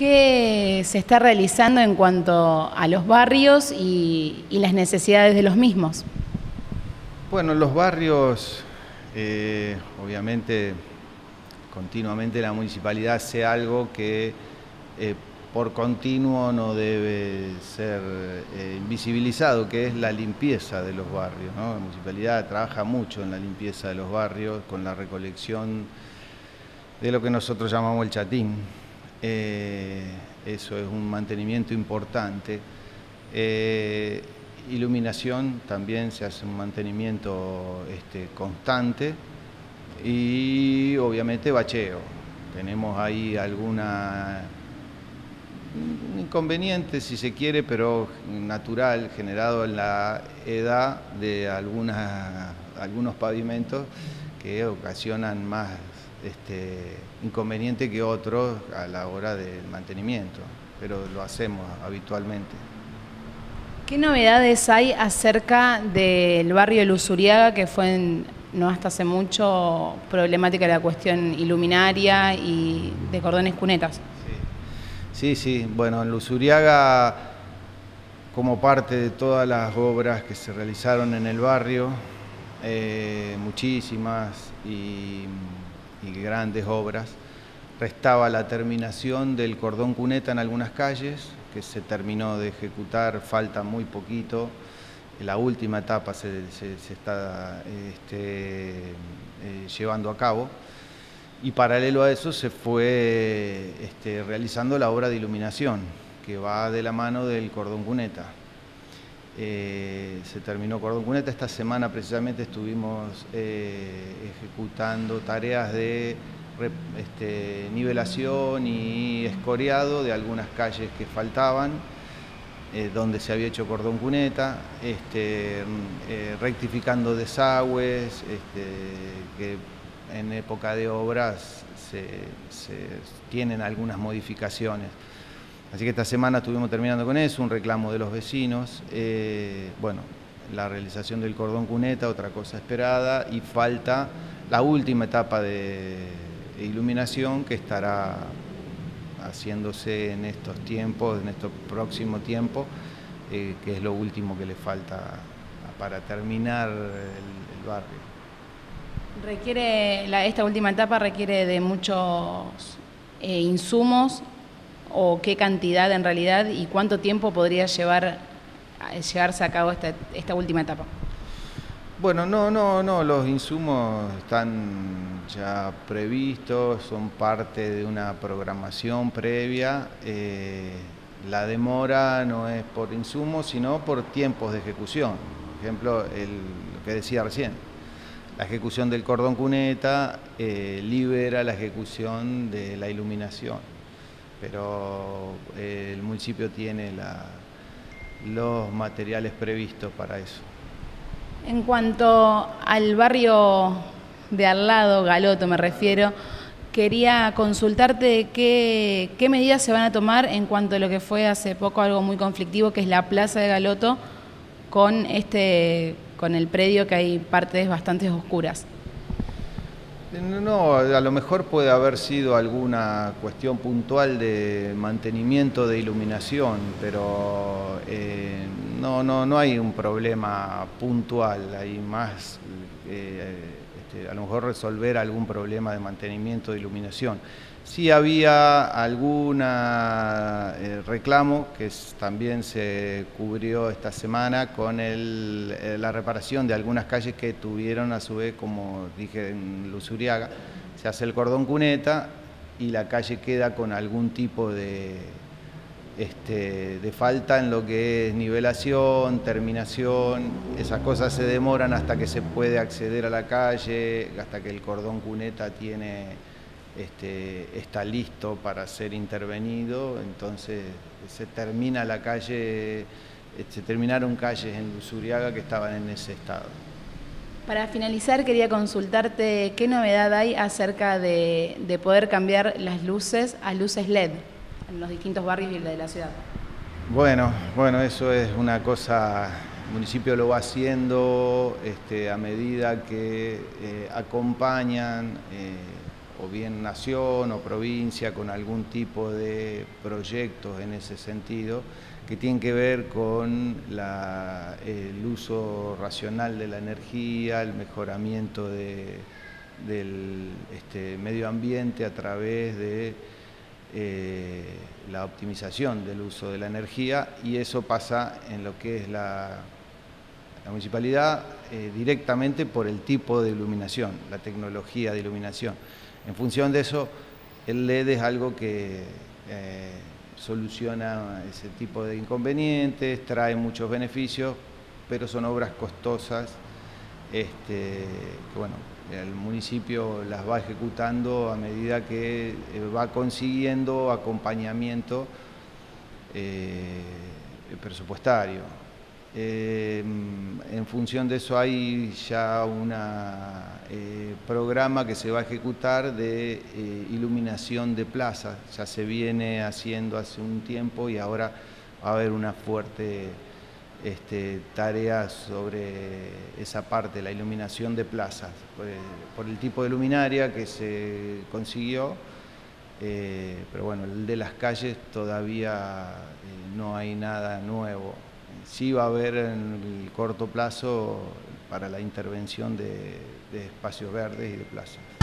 ¿Qué se está realizando en cuanto a los barrios y, las necesidades de los mismos? Bueno, los barrios, eh, obviamente, continuamente la municipalidad hace algo que eh, por continuo no debe ser eh, invisibilizado, que es la limpieza de los barrios. La municipalidad trabaja mucho en la limpieza de los barrios, con la recolección de lo que nosotros llamamos el chatín. Eh, eso es un mantenimiento importante. Eh, iluminación también se hace un mantenimiento este, constante y obviamente bacheo. Tenemos ahí alguna inconveniente si se quiere, pero natural, generado en la edad de algunos pavimentos que ocasionan más este, inconveniente que otros a la hora del mantenimiento, pero lo hacemos habitualmente. ¿Qué novedades hay acerca del barrio de Luzuriaga, que fue no hasta hace mucho problemática la cuestión iluminaria y de cordones cunetas? Sí, sí, bueno, en Luzuriaga, como parte de todas las obras que se realizaron en el barrio, eh, muchísimas y y grandes obras. Restaba la terminación del cordón cuneta en algunas calles, que se terminó de ejecutar, falta muy poquito. La última etapa se, está este, eh, llevando a cabo. Y paralelo a eso se fue este, realizando la obra de iluminación, que va de la mano del cordón cuneta. Eh, se terminó Cordón Cuneta. Esta semana precisamente estuvimos eh, ejecutando tareas de este, nivelación y escoriado de algunas calles que faltaban, eh, donde se había hecho cordón cuneta, este, rectificando desagües, este, que en época de obras se tienen algunas modificaciones. Así que esta semana estuvimos terminando con eso, un reclamo de los vecinos, eh, bueno, la realización del cordón cuneta, otra cosa esperada, y falta la última etapa de iluminación que estará haciéndose en estos tiempos, en estos próximos tiempos, eh, que es lo último que le falta para terminar el, barrio. Requiere, esta última etapa requiere de muchos eh, insumos o qué cantidad en realidad y cuánto tiempo podría llevar llevarse a cabo esta, última etapa? Bueno, no, no, no, los insumos están ya previstos, son parte de una programación previa. Eh, la demora no es por insumos, sino por tiempos de ejecución. Por ejemplo, lo que decía recién, la ejecución del cordón cuneta eh, libera la ejecución de la iluminación pero eh, el municipio tiene los materiales previstos para eso. En cuanto al barrio de al lado, Galoto me refiero, quería consultarte qué, qué medidas se van a tomar en cuanto a lo que fue hace poco algo muy conflictivo, que es la plaza de Galoto, con, este, con el predio que hay partes bastante oscuras. No, a lo mejor puede haber sido alguna cuestión puntual de mantenimiento de iluminación, pero eh, no, no, no hay un problema puntual, hay más, eh, este, a lo mejor resolver algún problema de mantenimiento de iluminación. Sí había algún eh, reclamo que también se cubrió esta semana con eh, la reparación de algunas calles que tuvieron a su vez, como dije en Luzuriaga, se hace el cordón cuneta y la calle queda con algún tipo de, este, de falta en lo que es nivelación, terminación, esas cosas se demoran hasta que se puede acceder a la calle, hasta que el cordón cuneta tiene este, está listo para ser intervenido, entonces se termina la calle, se terminaron calles en Usuriaga que estaban en ese estado. Para finalizar, quería consultarte qué novedad hay acerca de, poder cambiar las luces a luces LED en los distintos barrios de la ciudad. Bueno, bueno, eso es una cosa, el municipio lo va haciendo este, a medida que eh, acompañan. Eh, o bien nación o provincia con algún tipo de proyectos en ese sentido que tienen que ver con el uso racional de la energía, el mejoramiento del este, medio ambiente a través de eh, la optimización del uso de la energía y eso pasa en lo que es la, municipalidad eh, directamente por el tipo de iluminación, la tecnología de iluminación. En función de eso, el LED es algo que eh, soluciona ese tipo de inconvenientes, trae muchos beneficios, pero son obras costosas este, que bueno, el municipio las va ejecutando a medida que eh, va consiguiendo acompañamiento eh, presupuestario. En función de eso hay ya un programa que se va a ejecutar de iluminación de plazas. Ya se viene haciendo hace un tiempo y ahora va a haber una fuerte este, tareas sobre esa parte, la iluminación de plazas, por, el tipo de luminaria que se consiguió, eh, pero bueno, el de las calles todavía eh, no hay nada nuevo. Sí va a haber en el corto plazo para la intervención de espacios verdes y de plazas.